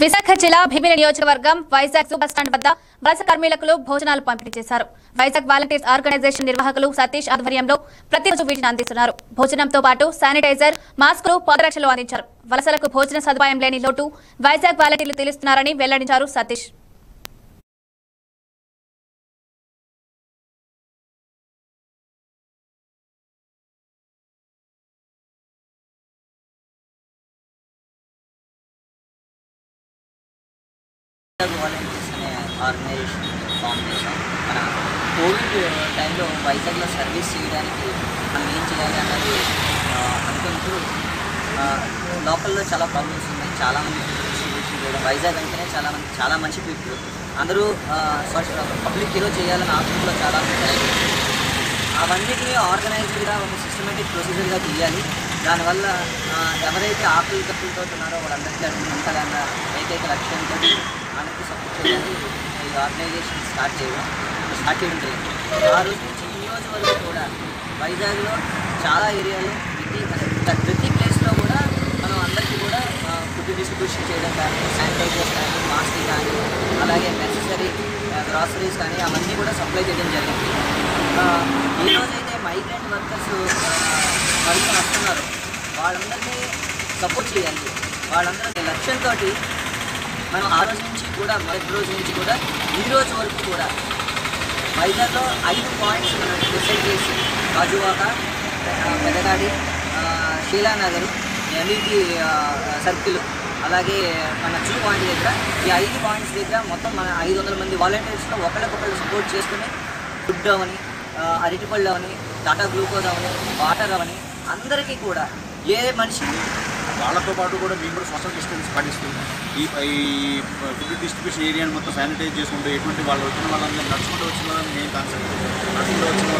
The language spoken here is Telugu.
విశాఖ జిల్లా భీమిలి నియోజకవర్గం వైజాగ్ సూపర్ స్టాండ్ వద్ద వలస కార్మికులకు భోజనాలు పంపిణీ చేశారు. వైజాగ్ వాలంటీర్స్ ఆర్గనైజేషన్ నిర్వాహకులు సతీష్ ఆధ్వర్యంలో ప్రతిరోజు వీటిని అందిస్తున్నారు. భోజనంతో పాటు శానిటైజర్ మాస్కులు పాదరక్షలు అందించారు. వలసలకు భోజన సదుపాయం లేని లోటు వైజాగ్ వాలంటీర్లు తెలుస్తున్నారని వెల్లడించారు సతీష్. వాలంటీర్స్ అనే ఆర్గనైజేషన్ ఫామ్ చేసాం మన కోవిడ్ టైంలో వైజాగ్లో సర్వీస్ చేయడానికి మనం ఏం చేయాలి అన్నది అనుకుంటూ లోకల్లో చాలా ప్రాబ్లమ్స్ ఉన్నాయి. చాలామంది చేయడం వైజాగ్ అంటేనే చాలా మంది చాలా మంచి పీపుల్ అందరూ సోషల్ పబ్లిక్ హీరో చేయాలని ఆతృతలో చాలా ఉంటాయి అవన్నిటిని ఆర్గనైజ్డ్గా ఒక సిస్టమేటిక్ ప్రొసీజర్గా తీయాలి దానివల్ల ఎవరైతే ఆకలి తప్పులతో ఉన్నారో వాళ్ళందరికీ అడుగు ఏకైక లక్ష్యంతో మనకి సపోర్ట్ చేయడానికి ఈ ఆర్గనైజేషన్ స్టార్ట్ చేయడం స్టార్ట్ చేయడం జరిగింది. ఆ రోజు నుంచి ఈ రోజు వరకు కూడా వైజాగ్లో చాలా ఏరియాలో ప్రతి ప్రతి ప్లేస్లో కూడా మనం అందరికీ కూడా ఫుడ్ డిస్ట్రిబ్యూషన్ చేయడం కానీ శానిటైజర్స్ కానీ మాస్క్ కానీ అలాగే నెససరీ గ్రాసరీస్ కానీ అవన్నీ కూడా సప్లై చేయడం జరిగింది. ఆ, రోజైతే మైగ్రెంట్ వర్కర్స్ వరకు వస్తున్నారు. వాళ్ళందరినీ సపోర్ట్ చేయాలి. వాళ్ళందరూ లక్ష్యంతో మనం ఆ రోజు నుంచి కూడా మొదటి రోజు నుంచి కూడా ఈ రోజు వరకు కూడా వైజాగ్లో ఐదు పాయింట్స్ మనం డిసైడ్ చేసి గాజువాక పెదగాడి శీలానగర్ ఎంఈపీ సర్కిల్ అలాగే మన జూ పాయింట్ దగ్గర ఈ ఐదు పాయింట్స్ దగ్గర మొత్తం మన ఐదు వందల మంది వాలంటీర్స్లో ఒకళ్ళకొకళ్ళు సపోర్ట్ చేసుకుని ఫుడ్ అవని అరటిపళ్ళు అవని టాటా గ్లూకోజ్ అవని వాటర్ అవని అందరికీ కూడా ఏ మనిషి వాళ్ళతో పాటు కూడా మేము కూడా సోషల్ డిస్టెన్స్ పాటిస్తూ ఈ ఈ ఫుడ్ డిస్ట్రిబ్యూషన్ ఏరియాని మొత్తం శానిటైజ్ చేసుకుంటూ ఎటువంటి వాళ్ళు వచ్చిన వాళ్ళందరూ నడుచుకుంటూ వచ్చిన వాళ్ళని మెయిన్ కాన్సెప్ట్ నడుచుకుంటూ వచ్చిన